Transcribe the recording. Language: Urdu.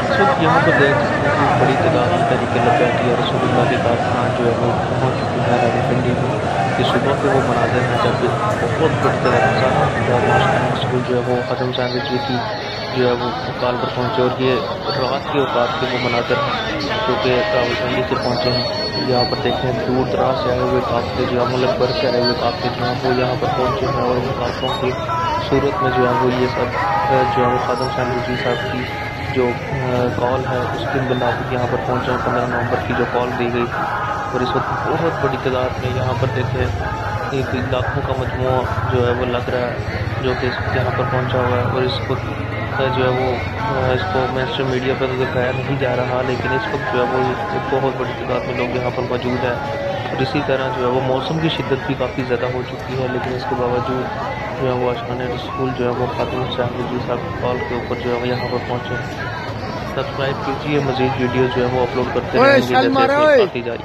اس وقت یہاں پر دیکھ سکتے ہیں کہ بڑی تعداد میں تحریک لبیکی اور رسول اللہ کے کارکنان ہاں جو ہے وہ پہنچ چکی ہے راوی پنڈی میں، کہ صبح کے وہ مناظر ہیں جب بہت بڑی تعداد میں اسکول جو ہے وہ حضم حسین رضوی کی جو ہے وہ کال پر پہنچے اور یہ رات کے اوقات کے وہ مناظر ہیں جو کہ پنڈی سے پہنچے ہیں۔ یہاں پر دیکھیں دور دراز سے آئے ہوئے قافلے جو ہے ملک بھر سے آئے ہوئے قافلے جو ہیں وہ یہاں پر پہنچے ہیں اور ان قافلوں کی صورت میں جو ہے وہ یہ سب جو ہے وہ خادم حسین رضوی صاحب کی۔ جو کال ہے، اس کے مطابق یہاں پر پہنچے پندرہ نومبر کی جو کال دی گئی اور اس وقت بہت بڑی تعداد میں یہاں پر دیکھے، ایک لاکھوں کا مجموعہ جو ہے وہ لگ رہا ہے، جو کہ اس وقت یہاں پر پہنچا ہوا ہے اور اس وقت جو ہے وہ اس کو مین میڈیا پہ تو دکھایا نہیں جا رہا، لیکن اس وقت جو ہے وہ بہت بڑی تعداد میں لوگ یہاں پر موجود ہیں۔ اور اسی طرح جو ہے وہ موسم کی شدت بھی کافی زیادہ ہو چکی ہے لیکن اس کے باوجود جو ہے وہ اشان اسکول جو ہے وہ خاتون شاہ جی صاحب کال کے اوپر جو ہے وہ یہاں پر پہنچے سبسکرائب کیجیے مزید ویڈیو جو ہے وہ اپلوڈ کرتے رہیں گے۔ جیسے جاری